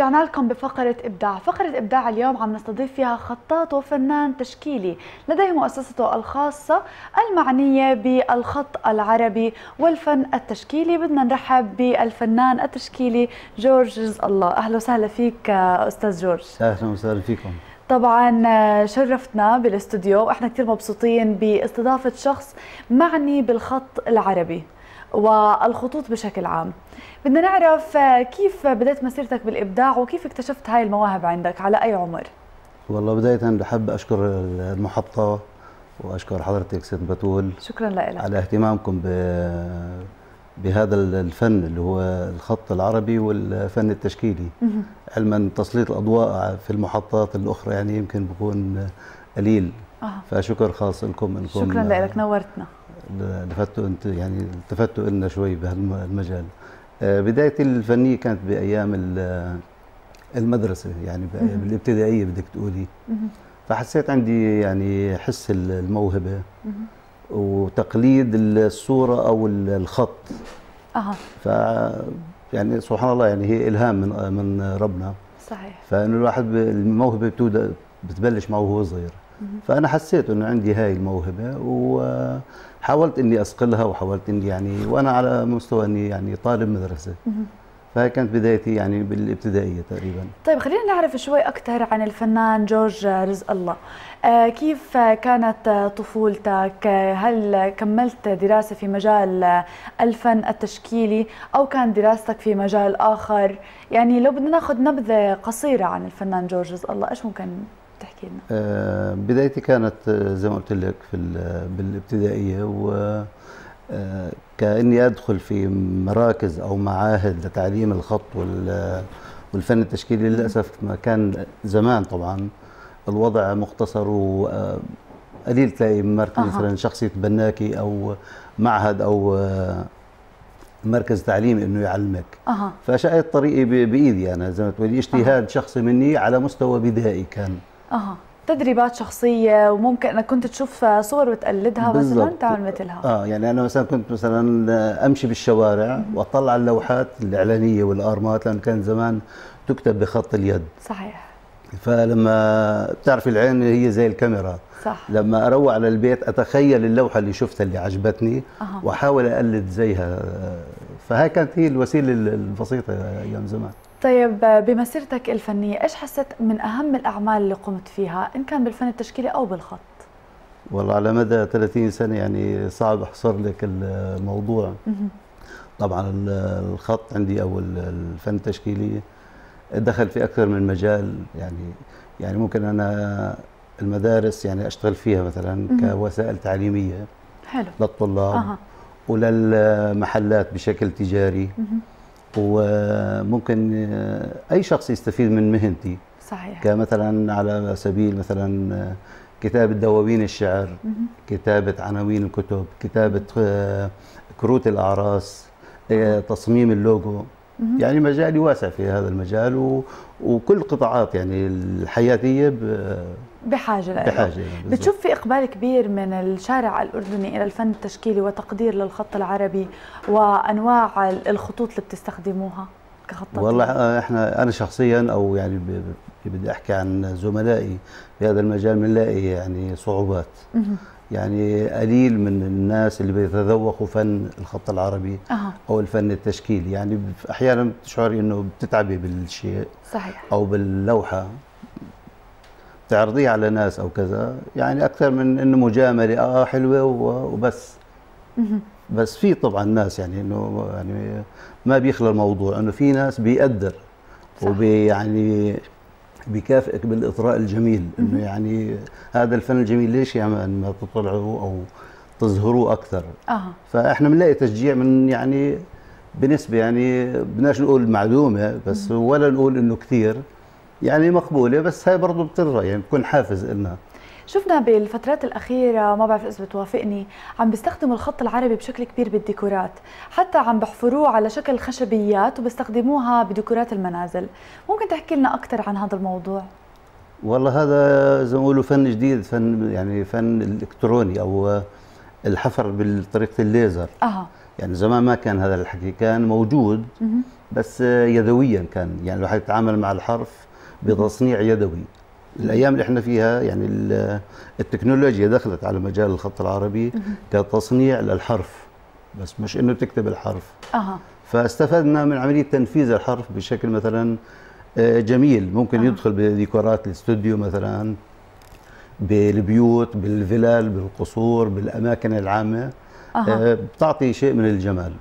ورجعنا لكم بفقرة إبداع. فقرة إبداع اليوم عم نستضيف فيها خطاط وفنان تشكيلي لديه مؤسسته الخاصة المعنية بالخط العربي والفن التشكيلي. بدنا نرحب بالفنان التشكيلي جورج رزق الله. أهلا وسهلا فيك أستاذ جورج. أهلا وسهلا فيكم. طبعا شرفتنا بالاستوديو. وإحنا كثير مبسوطين باستضافة شخص معني بالخط العربي. والخطوط بشكل عام. بدنا نعرف كيف بدأت مسيرتك بالإبداع وكيف اكتشفت هاي المواهب عندك؟ على أي عمر؟ والله بداية بحب أشكر المحطة وأشكر حضرتك ست بتول. شكرا لك. على اهتمامكم بهذا الفن اللي هو الخط العربي والفن التشكيلي. علما تسليط الأضواء في المحطات الأخرى يعني يمكن بكون قليل. آه. فشكر خاص لكم إنكم شكرا لك. نورتنا. لفتوا انت يعني التفتوا لنا شوي بهالمجال. آه، بدايتي الفنية كانت بأيام المدرسة يعني بالابتدائيه بدك تقولي. فحسيت عندي يعني حس الموهبة وتقليد الصورة أو الخط. أها. ف يعني سبحان الله يعني هي إلهام من من ربنا. صحيح. فإنه الواحد الموهبة بتبدا بتبلش معه وهو صغير. فأنا حسيت إنه عندي هاي الموهبة وحاولت إني اصقلها وحاولت إني يعني وأنا على مستوى إني يعني طالب مدرسة. فهي كانت بدايتي يعني بالابتدائية تقريبا. طيب خلينا نعرف شوي أكثر عن الفنان جورج رزق الله. آه كيف كانت طفولتك؟ هل كملت دراسة في مجال الفن التشكيلي أو كان دراستك في مجال آخر؟ يعني لو بدنا ناخذ نبذة قصيرة عن الفنان جورج رزق الله إيش ممكن تحكي لنا؟ آه بدايتي كانت آه، زي ما قلت لك في بالابتدائية و آه، كأني أدخل في مراكز أو معاهد لتعليم الخط والفن التشكيلي للأسف ما كان زمان طبعا الوضع مختصر وقليل آه، تلاقي مركز أه. مثلا شخص يتبناكي أو معهد أو مركز تعليم إنه يعلمك أه. فشقيت طريقي بإيدي أنا زي ما تقولي اجتهاد أه. شخصي مني على مستوى بدائي كان أها. تدريبات شخصية وممكن إنك كنت تشوف صور وتقلدها مثلا؟ تعمل مثلها. آه يعني أنا مثلا كنت مثلا أمشي بالشوارع وأطلع على اللوحات الإعلانية والأرمات لأن كان زمان تكتب بخط اليد. صحيح. فلما بتعرف العين هي زي الكاميرا. صح. لما أروح على البيت أتخيل اللوحة اللي شفتها اللي عجبتني أه. وأحاول أقلد زيها. فهي كانت هي الوسيلة البسيطة أيام زمان. طيب بمسيرتك الفنية إيش حسيت من أهم الأعمال اللي قمت فيها إن كان بالفن التشكيلي أو بالخط؟ والله على مدى 30 سنة يعني صعب أحصر لك الموضوع. طبعا الخط عندي أو الفن التشكيلي دخل في أكثر من مجال. يعني يعني ممكن أنا المدارس يعني أشتغل فيها مثلا كوسائل تعليمية حلو. للطلاب أه. وللمحلات بشكل تجاري. وممكن أي شخص يستفيد من مهنتي. صحيح. كمثلا على سبيل مثلا كتابة دواوين الشعر كتابة عناوين الكتب كتابة كروت الأعراس تصميم اللوجو. يعني مجالي واسع في هذا المجال. وكل قطاعات يعني الحياتية ب... بحاجة لها بحاجة يعني بتشوف في إقبال كبير من الشارع الأردني إلى الفن التشكيلي وتقدير للخط العربي وأنواع الخطوط اللي بتستخدموها كخطاط والله إحنا أنا شخصيا أو يعني. بدي أحكي عن زملائي في هذا المجال بنلاقي يعني صعوبات. يعني قليل من الناس اللي بيتذوقوا فن الخط العربي أه. أو الفن التشكيلي. يعني أحيانا بتشعري إنه بتتعبي بالشيء صحيح. أو باللوحة. تعرضيها على ناس أو كذا يعني أكثر من إنه مجاملة آه حلوة وبس. بس في طبعا ناس يعني إنه يعني ما بيخلى الموضوع إنه في ناس بيقدر وبي يعني بيكافئك بالإطراء الجميل إنه يعني هذا الفن الجميل ليش يعني ما تطلعوا أو تظهروه أكثر؟ آه فإحنا بنلاقي تشجيع من يعني بنسبة يعني بدناش نقول معدومة بس ولا نقول إنه كثير. يعني مقبولة بس هاي برضه بترى يعني بكون حافز لنا شفنا بالفترات الأخيرة ما بعرف إذا بتوافقني عم بيستخدموا الخط العربي بشكل كبير بالديكورات حتى عم بحفروه على شكل خشبيات وبيستخدموها بديكورات المنازل. ممكن تحكي لنا أكثر عن هذا الموضوع؟ والله هذا زي ما بيقولوا فن جديد فن يعني فن الإلكتروني أو الحفر بطريقة الليزر. أها. يعني زمان ما كان هذا الحكي كان موجود. بس يدويا كان. يعني الواحد يتعامل مع الحرف بتصنيع يدوي. الأيام اللي إحنا فيها يعني ال- التكنولوجيا دخلت على مجال الخط العربي كتصنيع للحرف بس مش إنه تكتب الحرف. أها. فاستفدنا من عملية تنفيذ الحرف بشكل مثلا آه، جميل. ممكن آه. يدخل بديكورات الاستوديو مثلا بالبيوت بالفلل بالقصور بالأماكن العامة. آه، بتعطي شيء من الجمال.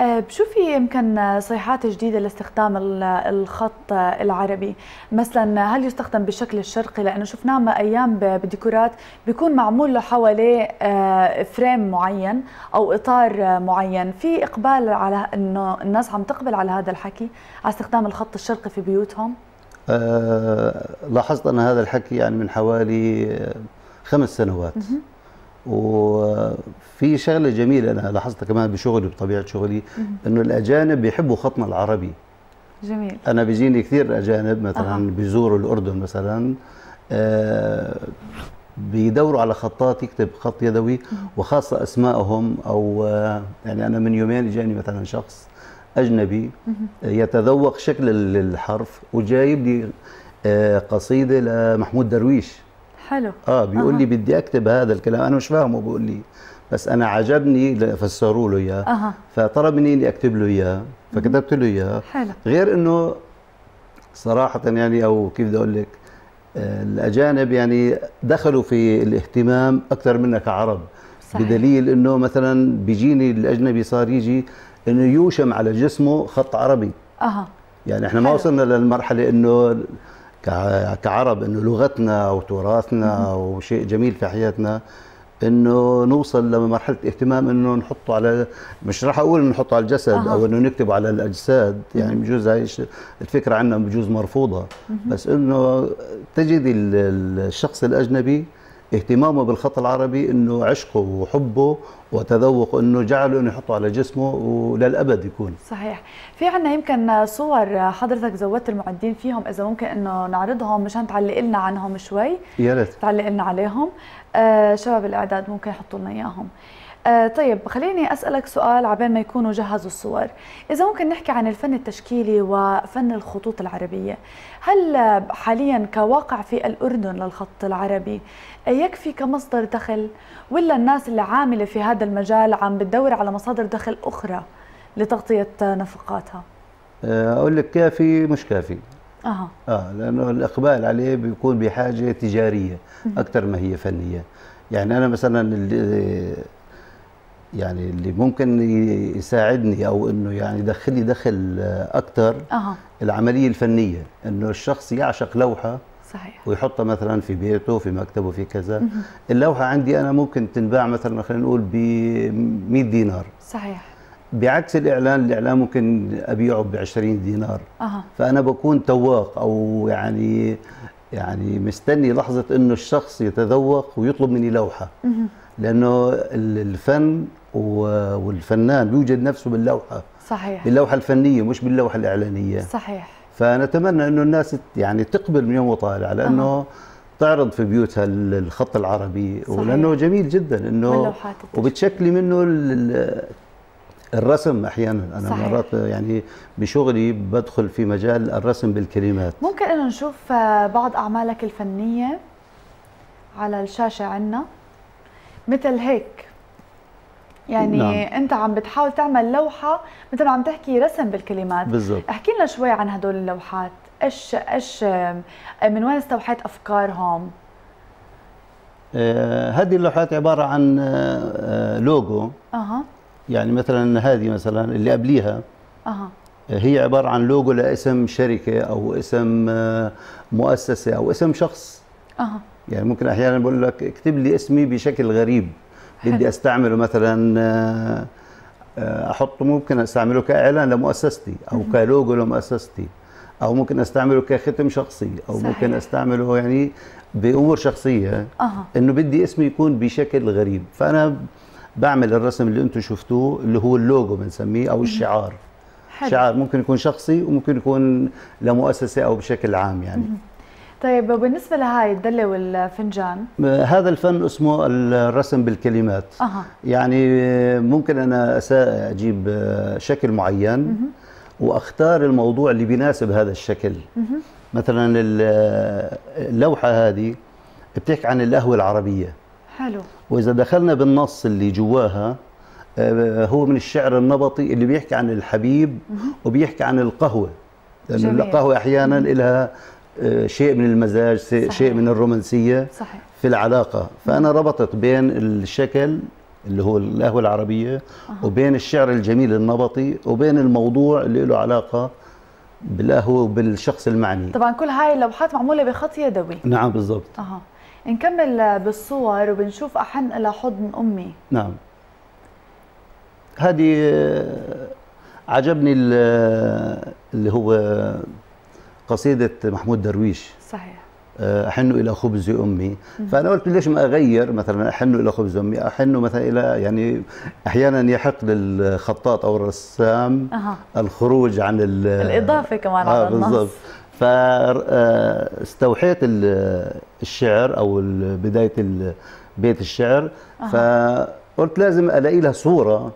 بشوفي يمكن صيحات جديدة لاستخدام ال- الخط العربي. مثلا هل يستخدم بالشكل الشرقي لأنه شفناه ما أيام ب- بالديكورات بيكون معمول له حواليه آه، فريم معين أو إطار آه، معين. في إقبال على أنه الناس عم تقبل على هذا الحكي على استخدام الخط الشرقي في بيوتهم؟ آه، لاحظت أن هذا الحكي يعني من حوالي خمس سنوات. وفي شغلة جميلة أنا لاحظتها كمان بشغلي بطبيعة شغلي أنه الأجانب بيحبوا خطنا العربي. جميل. أنا بيجيني كثير أجانب مثلا أها. بيزوروا الأردن مثلا آه، بيدوروا على خطاط يكتب خط يدوي وخاصة أسمائهم أو آه، يعني أنا من يومين جاني مثلا شخص أجنبي يتذوق شكل ال- الحرف وجايب لي آه، قصيدة لمحمود درويش. حلو. آه بيقول أها. لي بدي أكتب هذا الكلام. أنا مش فاهمه بقول لي بس أنا عجبني فسروا له إياه. أها. فطلب مني إني أكتب له إياه. فكتبت له إياه. حلو. غير إنه صراحة يعني أو كيف بدي أقول لك آه، الأجانب يعني دخلوا في الاهتمام أكثر منا كعرب. صحيح. بدليل إنه مثلا بيجيني الأجنبي صار يجي إنه يوشم على جسمه خط عربي. أها. يعني إحنا ما حلو. وصلنا للمرحلة إنه كعرب إنه لغتنا أو تراثنا أو شيء جميل في حياتنا إنه نوصل لمرحلة اهتمام إنه نحطه على مش راح أقول نحطه على الجسد أها. أو إنه نكتبه على الأجساد يعني بجوز هاي الفكرة عندنا بجوز مرفوضة بس إنه تجد ال- ال- الشخص الأجنبي اهتمامه بالخط العربي إنه عشقه وحبه وتذوقه إنه جعله إنه يحطه على جسمه وللأبد يكون. صحيح. في عنا يمكن صور حضرتك زودت المعدين فيهم إذا ممكن إنه نعرضهم مشان تعلق لنا عنهم شوي. يا ريت. تعلق لنا عليهم. آه شباب الإعداد ممكن يحطوا لنا إياهم. آه طيب خليني أسألك سؤال عبين ما يكونوا جهزوا الصور. إذا ممكن نحكي عن الفن التشكيلي وفن الخطوط العربية هل حاليا كواقع في الأردن للخط العربي يكفي كمصدر دخل ولا الناس اللي عاملة في هذا المجال عم بتدور على مصادر دخل أخرى لتغطية نفقاتها؟ آه، أقول لك كافي مش كافي أها. آه لأنه الإقبال عليه بيكون بحاجة تجارية أكثر ما هي فنية. يعني أنا مثلا اللي يعني اللي ممكن يساعدني أو إنه يعني يدخل لي دخل أكثر أها. العملية الفنية إنه الشخص يعشق لوحة صحيح. ويحطها مثلا في بيته في مكتبه في كذا. اللوحة عندي أنا ممكن تنباع مثلا خلينا نقول ب 100 دينار. صحيح. بعكس الإعلان الإعلان ممكن أبيعه ب 20 دينار. أها. فأنا بكون تواق أو يعني يعني مستني لحظة إنه الشخص يتذوق ويطلب مني لوحة. لأنه ال- الفن والفنان بيوجد نفسه باللوحة. صحيح. باللوحة الفنية مش باللوحة الإعلانية. صحيح. فنتمنى إنه الناس يعني تقبل من يوم وطالع لأنه تعرض في بيوتها ال- الخط العربي صحيح. ولأنه جميل جدا إنه. وبتشكلي منه ال- ال- الرسم أحيانا. أنا صحيح. مرات يعني بشغلي بدخل في مجال الرسم بالكلمات. ممكن إنه نشوف بعض أعمالك الفنية على الشاشة عنا؟ مثل هيك. يعني نعم. انت عم بتحاول تعمل لوحة مثل ما عم تحكي رسم بالكلمات. بالضبط. احكي لنا شوي عن هدول اللوحات. إيش إيش آه، من وين استوحيت أفكارهم؟ آه هذه اللوحات عبارة عن آه آه، لوجو. أها. يعني مثلا هذه مثلا اللي قبليها. أها. آه، هي عبارة عن لوجو لاسم شركة أو اسم مؤسسة أو اسم شخص. أها. يعني ممكن أحيانا بقول لك اكتب لي اسمي بشكل غريب بدي. أستعمله مثلا آه، أحطه ممكن أستعمله كإعلان لمؤسستي أو كلوجو لمؤسستي أو ممكن أستعمله كختم شخصي أو صحيح. ممكن أستعمله يعني بأمور شخصية أها. إنه بدي اسمي يكون بشكل غريب. فأنا بعمل الرسم اللي أنتم شفتوه اللي هو اللوجو بنسميه أو الشعار. حلو. شعار ممكن يكون شخصي وممكن يكون لمؤسسة أو بشكل عام يعني. طيب وبالنسبة لهاي الدلة والفنجان؟ هذا الفن اسمه الرسم بالكلمات. أها. يعني ممكن أنا أسا- أجيب شكل معين وأختار الموضوع اللي بيناسب هذا الشكل. مثلا ال- اللوحة هذه بتحكي عن القهوة العربية. حلو. وإذا دخلنا بالنص اللي جواها آه، هو من الشعر النبطي اللي بيحكي عن الحبيب وبيحكي عن القهوة. لأنه جميل. القهوة أحيانا لها شيء من المزاج شيء صحيح. شيء من الرومانسية صحيح. في العلاقة. فأنا ربطت بين الشكل اللي هو القهوة العربية وبين الشعر الجميل النبطي وبين الموضوع اللي له علاقة بالقهوة وبالشخص المعني. طبعا كل هاي اللوحات معمولة بخط يدوي. نعم بالضبط. أها. نكمل بالصور وبنشوف أحن إلى حضن أمي. نعم. هذه آه، عجبني ال- اللي هو قصيدة محمود درويش. صحيح. آه، أحن إلى خبز أمي. فأنا قلت ليش ما أغير؟ مثلا أحن إلى خبز أمي. أحن مثلا إلى يعني أحيانا يحق للخطاط أو الرسام أها. الخروج عن ال- الإضافة كمان آه على النص. بالضبط. فاستوحيت الشعر أو بداية بيت الشعر. فقلت لازم ألاقي لها صورة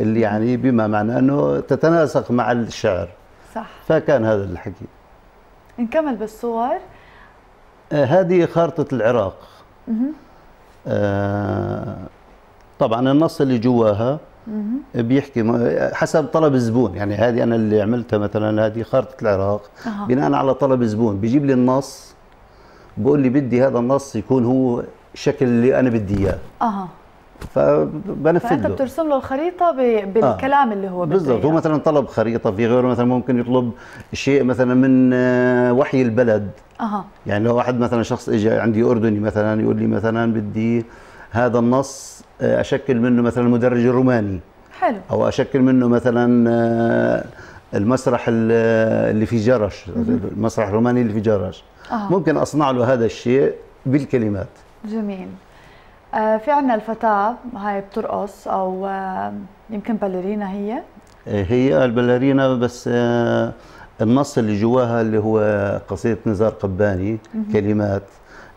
اللي يعني بما معناه إنه تتناسق مع الشعر. صح. فكان هذا الحكي. نكمل بالصور آه، هذه خارطة العراق. آه، طبعا النص اللي جواها. بيحكي حسب طلب الزبون يعني هذه أنا اللي عملتها مثلا هذه خارطة العراق أها. بناء على طلب الزبون بيجيب لي النص بقول لي بدي هذا النص يكون هو شكل اللي أنا بدي إياه أها فبنفذ فأنت له. بترسم له الخريطة ب... بالكلام اللي هو بده بالضبط. هو. مثلا طلب خريطة في غيره مثلا ممكن يطلب شيء مثلا من آه، وحي البلد. أها. يعني لو واحد مثلا شخص اجى عندي أردني مثلا يقول لي مثلا بدي هذا النص آه، أشكل منه مثلا المدرج الروماني. حلو. أو أشكل منه مثلا آه، المسرح ال- اللي في جرش المسرح الروماني اللي في جرش. أها. ممكن أصنع له هذا الشيء بالكلمات. جميل. آه في عنا الفتاة هاي بترقص أو آه يمكن باليرينا هي. آه، هي البلارينا بس آه، النص اللي جواها اللي هو قصيدة نزار قباني كلمات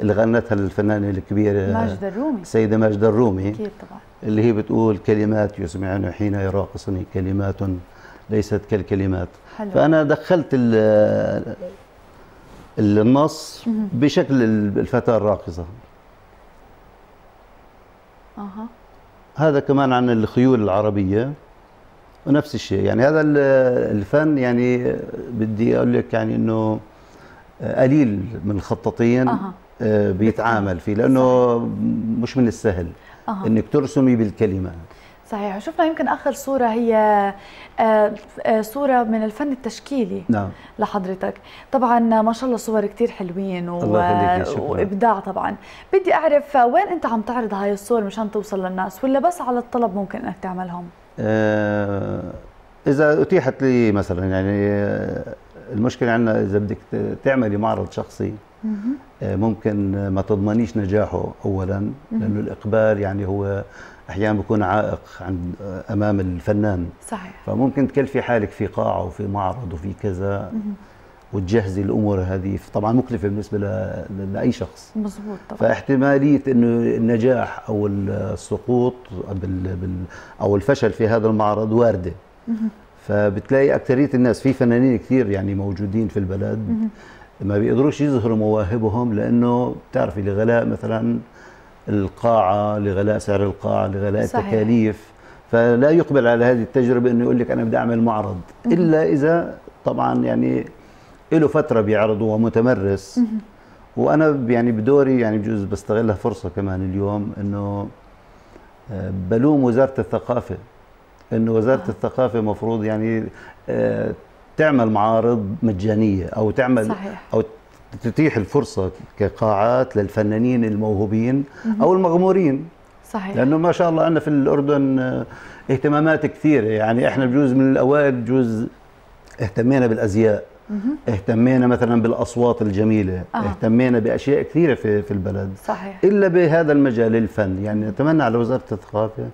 اللي غنتها الفنانة الكبيرة ماجد الرومي. السيدة ماجدة الرومي. أكيد طبعا. اللي هي بتقول كلمات يسمعني حين يراقصني كلمات ليست كالكلمات. حلو. فأنا دخلت ال- النص بشكل الفتاة الراقصة. أها هذا كمان عن الخيول العربية ونفس الشيء يعني هذا ال- الفن يعني بدي أقول لك يعني أنه قليل من الخطاطين. آه، بيتعامل فيه لأنه مش من السهل أها. أنك ترسمي بالكلمة صحيح. وشفنا يمكن آخر صورة هي آه آه صورة من الفن التشكيلي نعم. لحضرتك. طبعا ما شاء الله صور كتير حلوين و... الله. وإبداع طبعا. بدي أعرف وين أنت عم تعرض هاي الصور مشان توصل للناس؟ ولا بس على الطلب ممكن أنك تعملهم؟ آه، إذا أتيحت لي مثلا يعني المشكلة عندنا إذا بدك تعملي معرض شخصي ممكن ما تضمنيش نجاحه أولا لأنه الإقبال يعني هو أحيانا بيكون عائق عند آه، أمام الفنان. صحيح. فممكن تكلفي حالك في قاعة وفي معرض وفي كذا وتجهزي الأمور هذه. طبعا مكلفة بالنسبة ل- ل- لأي شخص. مزبوط طبعا. فاحتمالية إنه النجاح أو السقوط بال بال أو الفشل في هذا المعرض واردة. فبتلاقي أكثرية الناس في فنانين كثير يعني موجودين في البلد ما بيقدروش يظهروا مواهبهم لأنه بتعرفي لغلاء مثلا القاعة لغلاء سعر القاعة لغلاء صحيح. التكاليف فلا يقبل على هذه التجربة إنه يقول لك أنا بدي أعمل معرض إلا إذا طبعا يعني له فترة بيعرض وهو متمرس وأنا يعني بدوري يعني بجوز بستغلها فرصة كمان اليوم إنه آه، بلوم وزارة الثقافة إنه وزارة آه. الثقافة مفروض يعني آه، تعمل معارض مجانية أو تعمل صحيح. أو تتيح الفرصة كقاعات للفنانين الموهوبين أو المغمورين. صحيح. لأنه ما شاء الله عندنا في الأردن آه، اهتمامات كثيرة. يعني إحنا بجوز من الأوائل بجوز اهتمينا بالأزياء. اهتمينا مثلا بالأصوات الجميلة. آه. اهتمينا بأشياء كثيرة في في البلد. صحيح. إلا بهذا المجال الفن. يعني نتمنى على وزارة الثقافة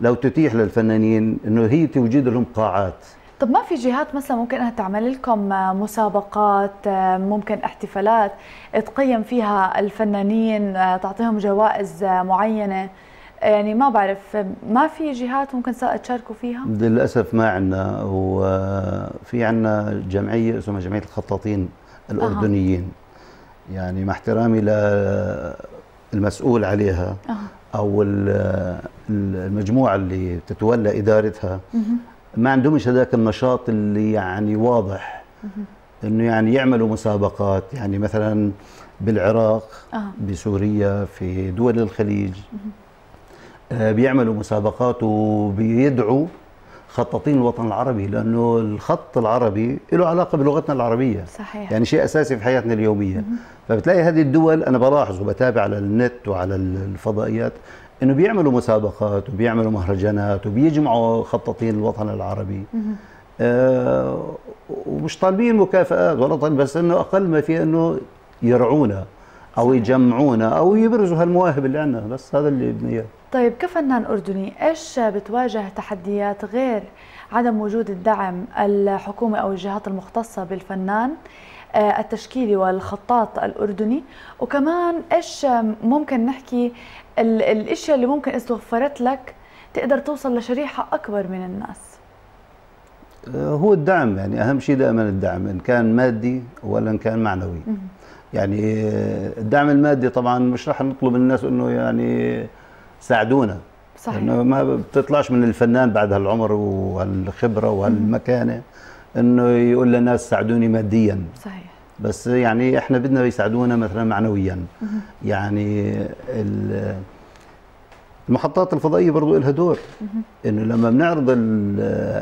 لو تتيح للفنانين إنه هي توجد لهم قاعات. طب ما في جهات مثلا ممكن إنها تعمل لكم مسابقات ممكن احتفالات تقيم فيها الفنانين تعطيهم جوائز معينة يعني ما بعرف ما في جهات ممكن تشاركوا فيها؟ للأسف ما عندنا وفي عندنا جمعية اسمها جمعية الخطاطين الأردنيين أه. يعني مع احترامي للمسؤول عليها أه. أو المجموعة اللي تتولى إدارتها أه. ما عندهمش هذاك النشاط اللي يعني واضح. إنه يعني يعملوا مسابقات يعني مثلا بالعراق أه. بسوريا في دول الخليج. أه. بيعملوا مسابقات وبيدعوا خطاطين الوطن العربي لأنه الخط العربي له علاقة بلغتنا العربية. صحيح. يعني شيء أساسي في حياتنا اليومية. فبتلاقي هذه الدول أنا بلاحظ وبتابع على النت وعلى الفضائيات إنه بيعملوا مسابقات وبيعملوا مهرجانات وبيجمعوا خطاطين الوطن العربي. آه ومش طالبين مكافآت ولا طالب بس إنه أقل ما في إنه يرعونا أو. يجمعونا أو يبرزوا هالمواهب اللي عندنا. بس هذا اللي بدنا إياه. طيب كفنان أردني؟ إيش بتواجه تحديات غير عدم وجود الدعم الحكومي أو الجهات المختصة بالفنان؟ آه، التشكيلي والخطاط الأردني. وكمان إيش ممكن نحكي الإشياء اللي ممكن اذا توفرت لك تقدر توصل لشريحة أكبر من الناس؟ آه، هو الدعم يعني أهم شيء دائما الدعم إن كان مادي ولا إن كان معنوي. يعني آه، الدعم المادي طبعا مش راح نطلب من الناس إنه يعني ساعدونا. صحيح. إنه ما بتطلعش من الفنان بعد هالعمر وهالخبرة وهالمكانة إنه يقول للناس ساعدوني ماديا. صحيح. بس يعني إحنا بدنا يساعدونا مثلا معنويا. يعني المحطات الفضائية برضو لها دور. إنه لما بنعرض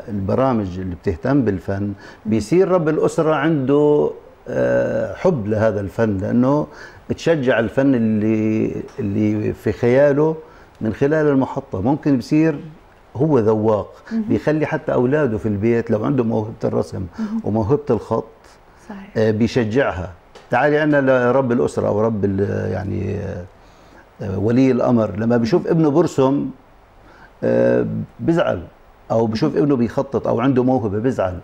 البرامج اللي بتهتم بالفن بيصير رب الأسرة عنده آه، حب لهذا الفن لأنه بتشجع الفن اللي اللي في خياله من خلال المحطة. ممكن بصير هو ذواق بيخلي حتى أولاده في البيت لو عنده موهبة الرسم وموهبة الخط صحيح. آه، بيشجعها. تعالي عندنا لرب الأسرة أو رب يعني آه، ولي الأمر. لما بيشوف ابنه برسم آه، بزعل أو بشوف ابنه بيخطط أو عنده موهبة بزعل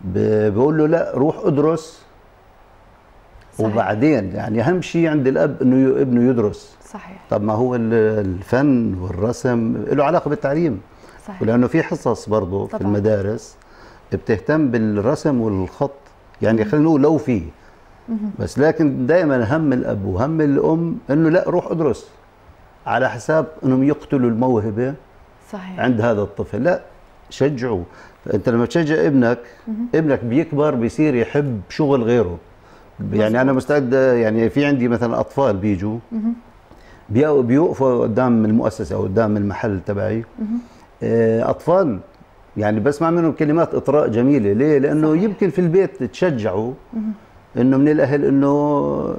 بقول له لا روح ادرس. صحيح. وبعدين يعني أهم شيء عند الأب إنه ابنه يدرس. صحيح. طب ما هو الفن والرسم له علاقة بالتعليم. صحيح. ولأنه في حصص برضه في المدارس بتهتم بالرسم والخط يعني خلينا نقول لو في بس لكن دائما هم الأب وهم الأم إنه لا روح ادرس. على حساب إنهم يقتلوا الموهبة صحيح. عند هذا الطفل. لا شجعوا انت لما تشجع ابنك ابنك بيكبر بيصير يحب شغل غيره. يعني أنا مستعد يعني في عندي مثلا أطفال بيجوا بيوقفوا قدام المؤسسة أو قدام المحل تبعي. آه، أطفال يعني بسمع منهم كلمات إطراء جميلة ليه لأنه صحيح. يمكن في البيت تشجعوا إنه من الأهل إنه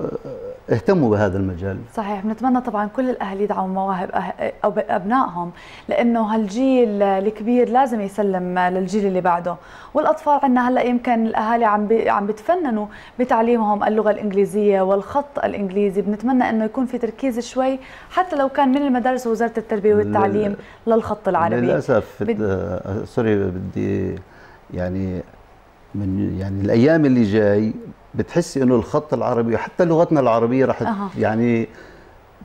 اهتموا بهذا المجال. صحيح بنتمنى طبعا كل الأهل يدعموا مواهب أه... أو أبنائهم لأنه هالجيل الكبير لازم يسلم للجيل اللي بعده. والأطفال عندنا هلأ يمكن الأهالي عم بي... عم بتفننوا بتعليمهم اللغة الإنجليزية والخط الإنجليزي. بنتمنى إنه يكون في تركيز شوي حتى لو كان من المدارس ووزاره التربية والتعليم للخط العربي. للأسف بد... sorry بدي يعني من يعني الأيام اللي جاي بتحسي إنه الخط العربي حتى لغتنا العربية رح أه. يعني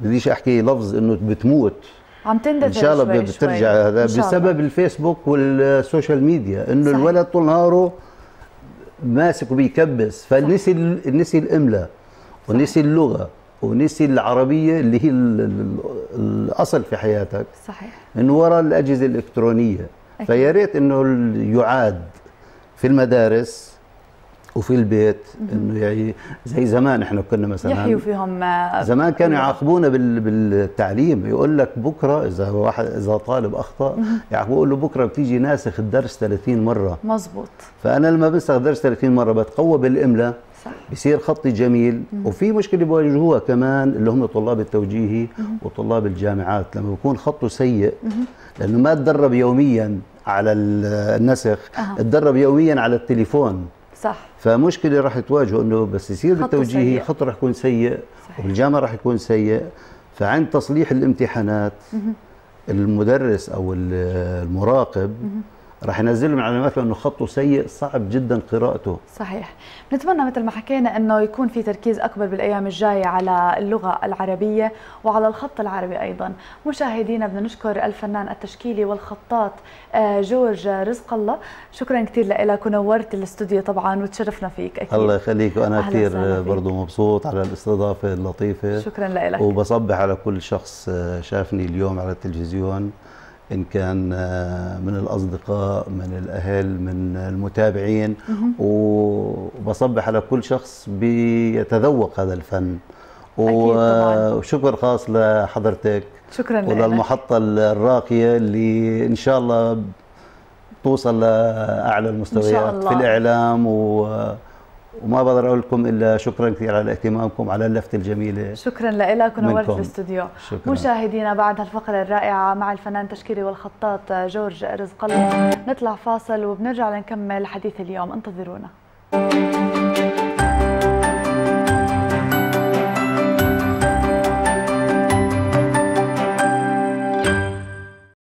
بديش أحكي لفظ إنه بتموت. عم تندثر إن شاء الله بترجع. هذا بسبب الفيسبوك وال social media إنه الولد طول نهاره ماسك وبيكبس فنسي نسي الاملاء ونسي اللغة ونسي العربية اللي هي الأصل في حياتك. صحيح. انه وراء الأجهزة الإلكترونية. فيا ريت إنه يعاد في المدارس. وفي البيت إنه يعني زي زمان إحنا كنا مثلا يحيوا فيهم آه، زمان كانوا يعاقبونا بالتعليم. يقول لك بكرة إذا واحد إذا طالب أخطأ يعاقبوه له بكرة بتيجي ناسخ الدرس 30 مرة. مزبوط فأنا لما بنسخ درس 30 مرة بتقوى بالإملاء صح. بصير خطي جميل. مم. وفي مشكلة بيواجهوها كمان اللي هم طلاب التوجيهي مم. وطلاب الجامعات. لما بيكون خطه سيء مم. لأنه ما تدرب يوميا على النسخ أه. تدرب يوميا على التليفون. صح. فمشكلة راح تواجهه إنه بس يصير بالتوجيهي خط راح يكون سيء صحيح. والجامعة راح يكون سيء. فعند تصليح الامتحانات المدرس أو المراقب راح ينزل من علامات لأنه خطه سيء صعب جدا قراءته. صحيح. نتمنى مثل ما حكينا إنه يكون في تركيز أكبر بالأيام الجاية على اللغة العربية وعلى الخط العربي أيضا. مشاهدينا بدنا نشكر الفنان التشكيلي والخطاط آه، جورج رزق الله. شكرا كثير لك ونورت الاستوديو طبعا وتشرفنا فيك أكيد. الله يخليك وأنا كثير برضه مبسوط على الاستضافة اللطيفة. شكرا لك. وبصبح على كل شخص آه، شافني اليوم على التلفزيون. إن كان آه، من الأصدقاء من الأهل من المتابعين. وبصبح على كل شخص بيتذوق هذا الفن. وشكر خاص لحضرتك. شكرا وللمحطة الراقية اللي إن شاء الله توصل لأعلى المستويات في الإعلام. و وما بقدر أقول لكم إلا شكرا كثير على اهتمامكم على اللفته الجميلة شكرا لك ونورت الاستوديو. مشاهدينا بعد هالفقره الرائعة مع الفنان التشكيلي والخطاط جورج رزق الله نطلع فاصل وبنرجع لنكمل حديث اليوم. انتظرونا.